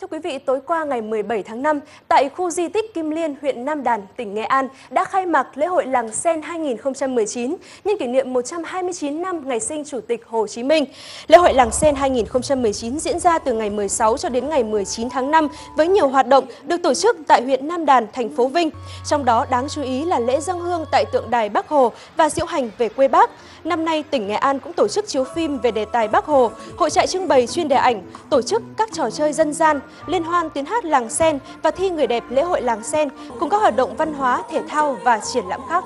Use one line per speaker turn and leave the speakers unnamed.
Thưa quý vị, tối qua ngày 17 tháng 5, tại khu di tích Kim Liên, huyện Nam Đàn, tỉnh Nghệ An đã khai mạc lễ hội Làng Sen 2019 nhân kỷ niệm 129 năm ngày sinh Chủ tịch Hồ Chí Minh. Lễ hội Làng Sen 2019 diễn ra từ ngày 16 cho đến ngày 19 tháng 5 với nhiều hoạt động được tổ chức tại huyện Nam Đàn, thành phố Vinh. Trong đó đáng chú ý là lễ dân hương tại tượng đài Bắc Hồ và diễu hành về quê Bác. Năm nay, tỉnh Nghệ An cũng tổ chức chiếu phim về đề tài Bắc Hồ, hội trại trưng bày chuyên đề ảnh, tổ chức các trò chơi dân gian, liên hoan tiếng hát làng sen và thi người đẹp lễ hội làng sen cùng các hoạt động văn hóa, thể thao và triển lãm khác.